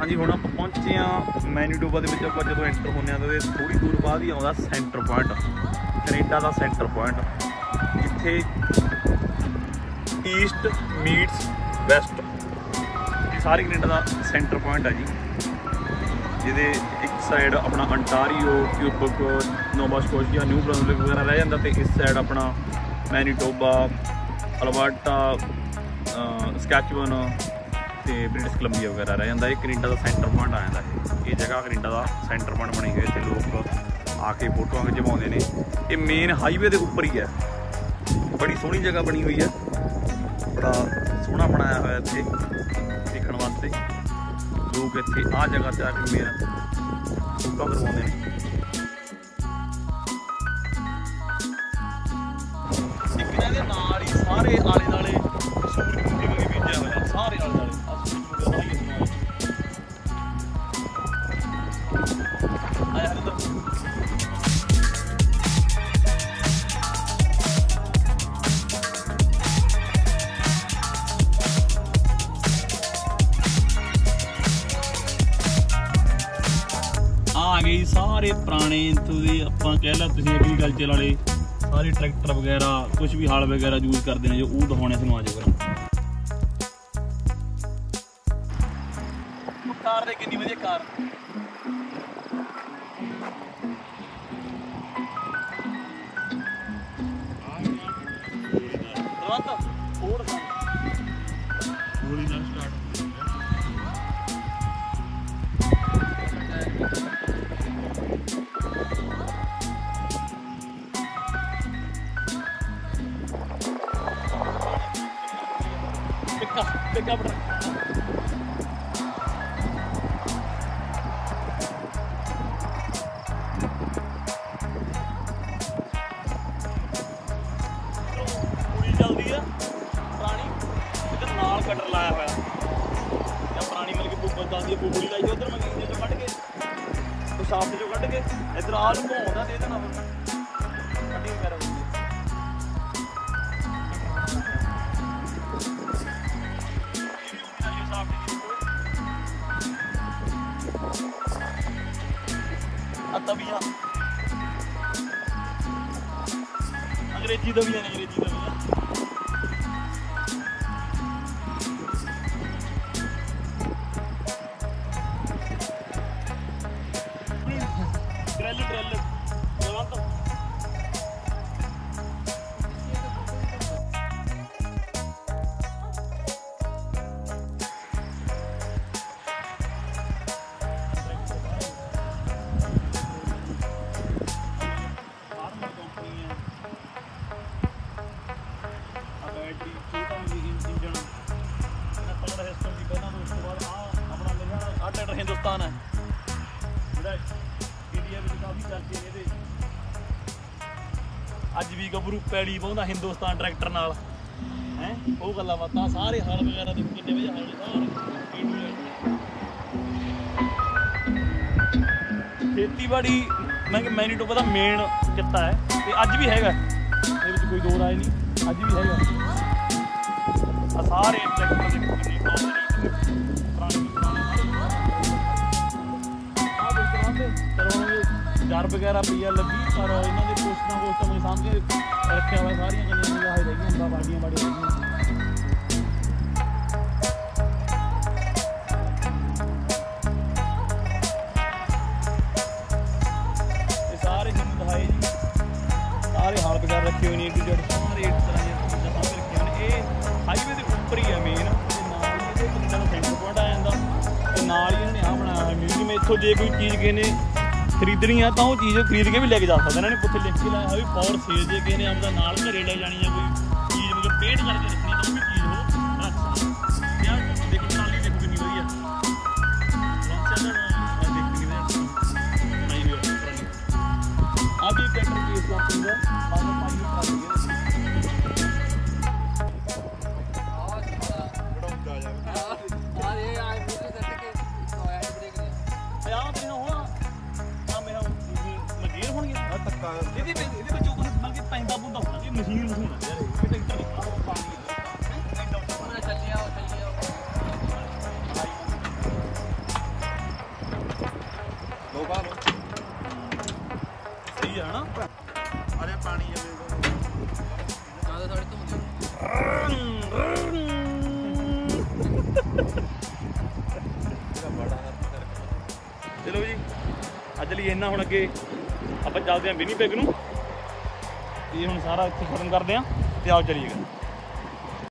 ਹਾਂਜੀ, ਹੁਣ ਆਪਾਂ ਪਹੁੰਚੇ ਆ ਮੈਨੀਟੋਬਾ ਦੇ ਵਿੱਚ। ਆਪਾਂ ਜਦੋਂ ਐਂਟਰ ਹੁੰਦੇ ਆ ਤਾਂ ਇਹਦੇ ਥੋੜੀ ਦੂਰ ਬਾਅਦ ਹੀ ਆਉਂਦਾ ਸੈਂਟਰ ਪੁਆਇੰਟ ਕੈਨੇਡਾ ਦਾ ਸੈਂਟਰ ਪੁਆਇੰਟ ਜਿੱਥੇ ਈਸਟ ਮੀਟਸ ਵੈਸਟ ਇਹ ਸਾਰੀ ਕੈਨੇਡਾ ਦਾ ਸੈਂਟਰ ਪੁਆਇੰਟ ਹੈ ਜੀ। ਜਿਹਦੇ ਇੱਕ ਸਾਈਡ ਆਪਣਾ Ontario Quebec Nova Scotia New Brunswick ਵਗੈਰਾ ਰਹਿ ਜਾਂਦਾ ਤੇ ਇਸ ਸਾਈਡ ਆਪਣਾ ਮੈਨੀਟੋਬਾ ਅਲਬਰਟਾ ਸਕੈਚਵਨ ਤੇ ਬ੍ਰਿਟਿਸ਼ ਕੋਲੰਬੀਆ ਵਗੈਰਾ ਰਹਿ ਜਾਂਦਾ। ਇਹ ਕੈਨੇਡਾ ਦਾ ਸੈਂਟਰ ਪੁਆਇੰਟ ਆ ਜਾਂਦਾ। ਇਹ ਇਹ ਜਗ੍ਹਾ ਕੈਨੇਡਾ ਦਾ ਸੈਂਟਰ ਪੁਆਇੰਟ ਬਣੀ ਹੋਈ ਹੈ, ਇੱਥੇ ਲੋਕ ਆ ਕੇ ਫੋਟੋਆਂ ਖਿਚਵਾਉਂਦੇ ਨੇ। ਇਹ ਮੇਨ ਹਾਈਵੇ ਦੇ ਉੱਪਰ ਹੀ ਹੈ। ਬੜੀ ਸੋਹਣੀ ਜਗ੍ਹਾ ਬਣੀ ਹੋਈ ਹੈ। ਬੜਾ ਸੋਹਣਾ ਬਣਾਇਆ ਹੋਇਆ ਇੱਥੇ, ਦੇਖਣ ਵਾਸਤੇ। ਲੋਕ ਇੱਥੇ ਆ ਜਗ੍ਹਾ ਤੇ ਆ ਕੇ ਮੇਰਾ ਫੋਟੋ ਕਰਵਾਉਂਦੇ ਨੇ। ਸਾਰੇ ਪੁਰਾਣੇ ਦੇ ਆਪਾਂ ਕਹਿ ਲਾ ਤੁਸੀਂ ਐਗਰੀਕਲਚਰ ਵਾਲੇ ਸਾਰੇ ਟਰੈਕਟਰ ਵਗੈਰਾ ਕੁਝ ਵੀ ਹਲ ਵਗੈਰਾ ਯੂਜ਼ ਕਰਦੇ ਨੇ ਜੋ ਉਹ ਦਿਖਾਉਣੇ ਤੁਹਾਨੂੰ ਆਜੋ ਕਰਾਂ ਕਾਰ ਦੇ ਕਿੰਨੀ ਵਧੀਆ ਕਾਰ। ਰੰਦ ਫੋੜ ਪਿੱਕਾ ਪਿੱਕਾ ਚੱਲਦੀ ਆ ਪੁਰਾਣੀ ਨਾਲ ਕਟਰ ਲਾਇਆ ਹੋਇਆ ਜਾਂ ਪੁਰਾਣੀ ਮਿਲ ਕੇ ਬੁੱਬਲ ਚੱਲਦੀ ਆ ਬੁੱਬਲੀ ਲਾਈ ਉਧਰ ਮਗੀਨੇ ਚੋਂ ਕੱਢ ਕੇ ਉਹ ਸਾਫਟ ਚੋਂ ਕੱਢ ਕੇ ਇੱਧਰ ਆਲ ਨੂੰ ਘੁਮਾਉਂਦਾ ਦੇ ਦੇਣਾ ਫਿਰ porta via aggredito viene aggredito Hindustan ਹੈ। ਜਿਹੜਾ ਇੰਡੀਆ ਵਿੱਚ ਕਾਫੀ ਚਰਚੇ ਨੇ ਇਹਦੇ ਅੱਜ ਵੀ ਗੱਭਰੂ ਪੈੜੀ ਪਾਉਂਦਾ ਹਿੰਦੁਸਤਾਨ ਟਰੈਕਟਰ ਨਾਲ। ਹੈ? ਉਹ ਗੱਲਾਂ ਬਾਤਾਂ ਸਾਰੇ ਹਲ ਵਗੈਰਾ ਦੇ ਕਿੰਨੇ ਵਜੇ ਹਲ ਸਾਰੇ ਖੇਤੀਬਾੜੀ, ਮੈਂ ਕਿ ਮੈਨੀਟੋਬਾ ਦਾ ਮੇਨ ਕਿੱਤਾ ਹੈ। ਤੇ ਅੱਜ ਵੀ ਹੈਗਾ। ਇਹਦੇ ਵਿੱਚ ਕੋਈ ਦੋ ਰਾਏ ਨਹੀਂ ਅੱਜ ਵੀ ਹੈਗਾ। ਆ ਸਾਰੇ ਟਰੈਕਟਰ ਦੇ ਕਿੰਨੀ ਕੌਮ ਨੇ। ਜਰ ਵਗੈਰਾ ਪਈਆ ਲੱਗੀ ਪਰ ਇਹਨਾਂ ਦੇ ਪੋਸਟਾਂ ਪੋਸਟਾਂ ਮੈਂ ਸਾਹਮਣੇ ਰੱਖਿਆ ਹੋਇਆ ਸਾਰੀਆਂ ਗੱਲਾਂ ਨਿਗਾਹ ਰਹਿ ਗਈਆਂ ਹੁੰਦਾ ਬਾਡੀਆਂ ਬਾਡੀਆਂ ਰਹਿ ਗਈਆਂ ਇਹ ਸਾਰੇ ਜਿੰਨ ਦਿਖਾਏ ਜੀ ਸਾਰੇ ਹਾਲ ਬਾਜ਼ਾਰ ਰੱਖੇ ਹੋਏ ਨੇ ਇੱਕ ਜੜ ਸਾਰੇ ਇੱਕ ਤਰ੍ਹਾਂ ਦੀਆਂ ਚੀਜ਼ਾਂ ਸਾਹਮਣੇ ਰੱਖੀਆਂ ਨੇ ਇਹ ਹਾਈਵੇ ਦੇ ਉੱਪਰ ਹੀ ਹੈ ਮੇਨ ਤੇ ਨਾਲ ਹੀ ਇਹਦੇ ਕੈਨੇਡਾ ਦਾ ਸੈਂਟਰ ਪੁਆਇੰਟ ਆ ਜਾਂਦਾ ਤੇ ਨਾਲ ਹੀ ਇਹਨਾਂ ਨੇ ਆ ਬਣਾਇਆ ਹੋਇਆ ਮਿਊਜ਼ੀਅਮ ਇੱਥੋਂ ਜੇ ਕੋਈ ਚੀਜ਼ ਕਿਸੇ ਨੇ ਖਰੀਦਣੀ ਆ ਤਾਂ ਉਹ ਚੀਜ਼ ਖਰੀਦ ਕੇ ਵੀ ਲੈ ਕੇ ਜਾ ਸਕਦੇ। ਇਹਨਾਂ ਨੇ ਉੱਥੇ ਲਿਖ ਕੇ ਲਾਇਆ ਹੋਇਆ ਵੀ ਫॉर ਸੇਲ ਜੇ ਕਿਸੇ ਨੇ ਆਪਦਾ ਨਾਲ ਘਰੇ ਲੈ ਜਾਣੀ ਆ ਕੋਈ ਚੀਜ਼, ਮਤਲਬ ਪੇਂਟ ਕਰਕੇ ਰੱਖਣੀ ਤਾਂ ਉਹ ਵੀ ਚੀਜ਼ ਉਹ ਰੱਖ ਯਾਰ, ਦੇਖੋ ਟਰਾਲੀ ਦੇਖੋ ਕਿੰਨੀ ਵਧੀਆ। ਆ ਵੀ ਟਰੈਕਟਰ ਕੇਸ ਦਾ ਬਾਅਦ ਪਾਈ ਟਰਾਲੀ ਇਹਦੇ ਵਿੱਚ ਇਹਦੇ ਵਿੱਚ ਕੋਈ ਮਤਲਬ ਕਿ ਪੈਂਦਾ ਪੁੰਦਾ ਹੋਣਾ ਕਿ ਮਸ਼ੀਨ ਮਸ਼ੂਨ ਯਾਰ ਇਹ ਟਰੈਕਟਰ ਨਹੀਂ ਪਾਣੀ ਚਲੋ ਜੀ, ਅੱਜ ਲਈ ਇੰਨਾ ਹੁਣ ਅੱਗੇ। ਆਪਾਂ ਚੱਲਦੇ ਆਂ ਵਿਨੀਪੈਗ ਨੂੰ। ਇਹ ਹੁਣ ਸਾਰਾ ਇੱਥੇ ਖਤਮ ਕਰਦੇ ਆਂ ਤੇ ਆਓ ਚਲੀਏਗਾ